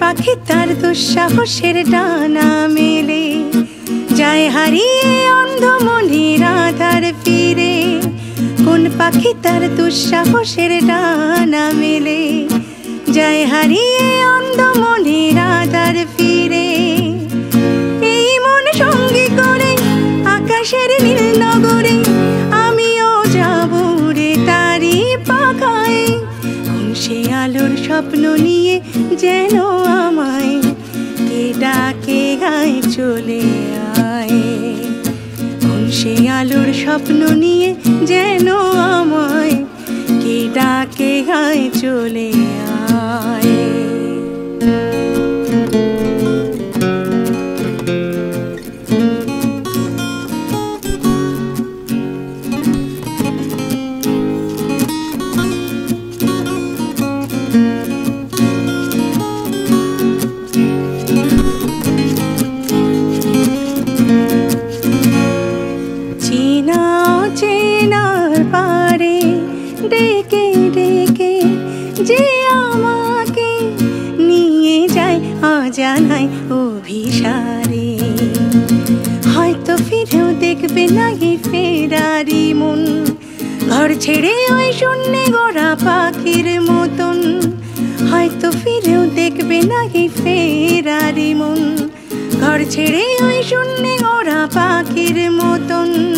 পাখি তার দুঃসাহসের ডানা মেলে? যায় হারিয়ে অন্ধমনির রাধার ফিরে। পাখি তার দুঃসাহসের ডানা মেলে। যায় হারিয়ে অন্ধমনির আধার ফিরে। এই মন সঙ্গী করে আকাশের নীল নগরে, আমিও যাব রে তারি পাখায়। সে আলোর স্বপ্ন নিয়ে যেন আমায় কে ডাকে গায়ে চলে কোন সে আলোর স্বপ্ন নিয়ে যেন আমায় কে ডাকে গায়ে চলে আয়। চেনার পারে ডেকে ডেকে যে আমাকে নিয়ে যায় অজানায় অভিসারে। হয়তো ফিরেও দেখবে না ফেরারি মন, ঘর ছেড়ে ওই শূন্যে গোড়া পাখির মতন। হয়তো ফিরেও দেখবে না ফেরারি মন, ঘর ছেড়ে ওই শূন্যে গোড়া পাখির মতন।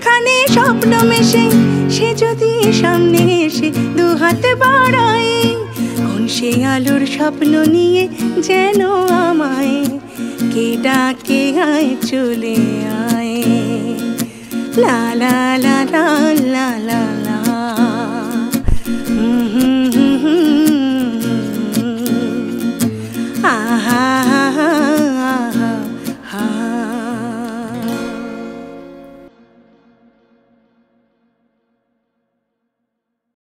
যেখানে স্বপ্ন মেশে, সে যদি সামনে এসে দু হাতে বাড়ায়, কোন সে আলোর স্বপ্ন নিয়ে যেন আমায় কে ডাকে আয় চলে আয়। লা লা লা লা লা লা।